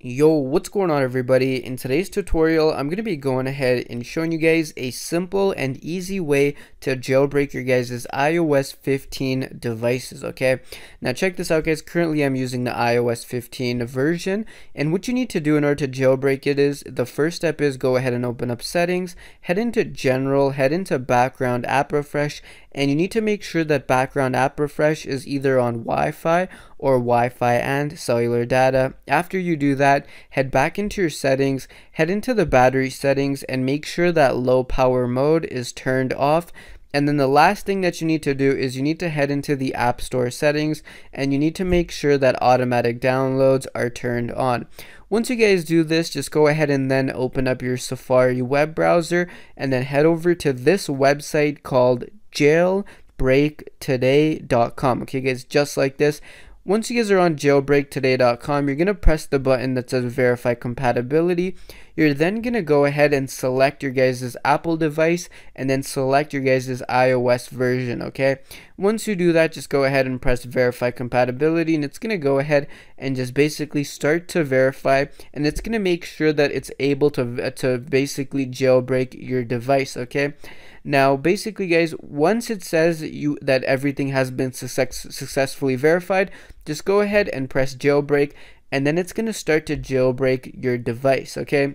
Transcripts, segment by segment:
Yo, what's going on everybody? In today's tutorial, I'm going to be going ahead and showing you guys a simple and easy way to jailbreak your guys' iOS 15 devices, okay? Now check this out guys, currently I'm using the iOS 15 version, and what you need to do in order to jailbreak it is, the first step is go ahead and open up settings, head into general, head into background app refresh, and you need to make sure that background app refresh is either on Wi-Fi or Wi-Fi and cellular data. After you do that, head back into your settings, head into the battery settings and make sure that low power mode is turned off. And then the last thing that you need to do is you need to head into the App Store settings and you need to make sure that automatic downloads are turned on. Once you guys do this, just go ahead and then open up your Safari web browser and then head over to this website called jailbreaktoday.com. Okay, guys, just like this. Once you guys are on jailbreaktoday.com, you're going to press the button that says verify compatibility. You're then going to go ahead and select your guys' Apple device and then select your guys' iOS version, okay? Once you do that, just go ahead and press verify compatibility and it's going to go ahead and just basically start to verify and it's going to make sure that it's able to, uh, to basically jailbreak your device, okay? Now, basically, guys, once it says you that everything has been success successfully verified, just go ahead and press jailbreak, and then it's going to start to jailbreak your device, okay?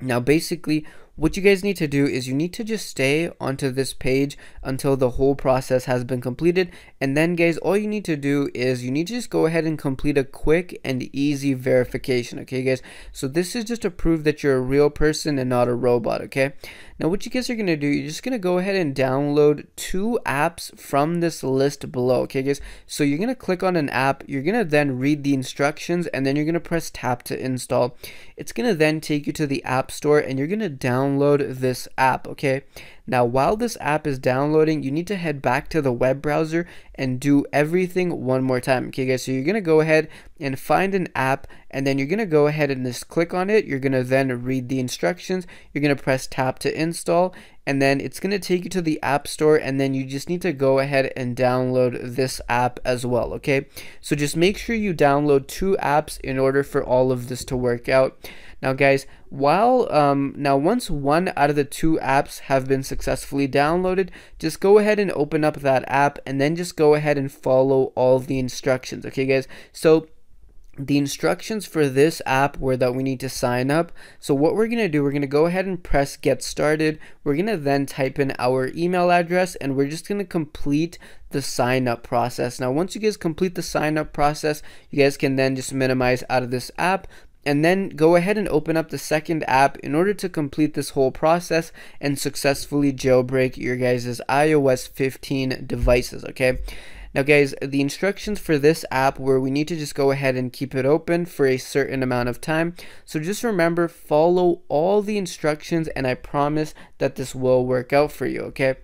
Now, basically, what you guys need to do is you need to just stay onto this page until the whole process has been completed. And then guys all you need to do is you need to just go ahead and complete a quick and easy verification okay guys? So this is just to prove that you're a real person and not a robot okay now what you guys are going to do you're just going to go ahead and download two apps from this list below okay guys so you're going to click on an app you're going to then read the instructions and then you're going to press tap to install it's going to then take you to the app store and you're going to download download this app, okay? Now, while this app is downloading, you need to head back to the web browser and do everything one more time. Okay, guys, so you're going to go ahead and find an app, and then you're going to go ahead and just click on it. You're going to then read the instructions. You're going to press tap to install, and then it's going to take you to the App Store, and then you just need to go ahead and download this app as well, okay? So just make sure you download two apps in order for all of this to work out. Now, guys, while um, now once one out of the two apps have been successfully downloaded, just go ahead and open up that app and then just go ahead and follow all the instructions. Okay, guys. So the instructions for this app were that we need to sign up. So what we're going to do, we're going to go ahead and press get started. We're going to then type in our email address and we're just going to complete the sign up process. Now, once you guys complete the sign up process, you guys can then just minimize out of this app and then go ahead and open up the second app in order to complete this whole process and successfully jailbreak your guys' iOS 15 devices, okay? Now guys, the instructions for this app where we need to just go ahead and keep it open for a certain amount of time. So just remember, follow all the instructions and I promise that this will work out for you, okay?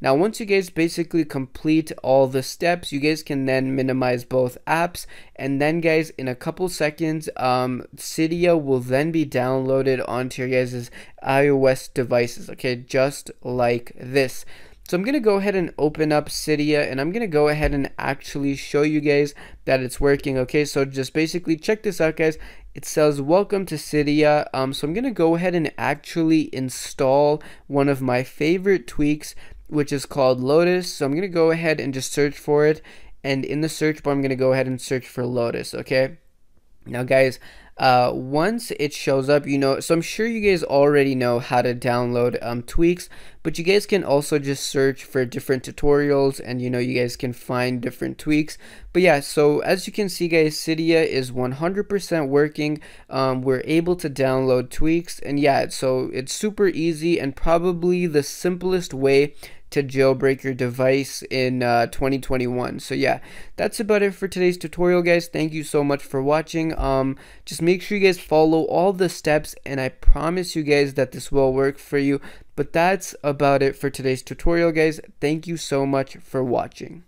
Now, once you guys basically complete all the steps, you guys can then minimize both apps. And then, guys, in a couple seconds, um, Cydia will then be downloaded onto your guys' iOS devices, okay? Just like this. So I'm going to go ahead and open up Cydia and I'm going to go ahead and actually show you guys that it's working. Okay, so just basically check this out guys. It says welcome to Cydia. Um, so I'm going to go ahead and actually install one of my favorite tweaks which is called Lotus. So I'm going to go ahead and just search for it. And in the search bar, I'm going to go ahead and search for Lotus, okay? Now, guys, uh, once it shows up, you know, so I'm sure you guys already know how to download um, tweaks, but you guys can also just search for different tutorials and, you know, you guys can find different tweaks. But yeah, so as you can see, guys, Cydia is 100% working. Um, we're able to download tweaks, and yeah, so it's super easy and probably the simplest way to jailbreak your device in uh, 2021 so yeah that's about it for today's tutorial guys. Thank you so much for watching. Um just make sure you guys follow all the steps and i promise you guys that this will work for you. But that's about it for today's tutorial guys. Thank you so much for watching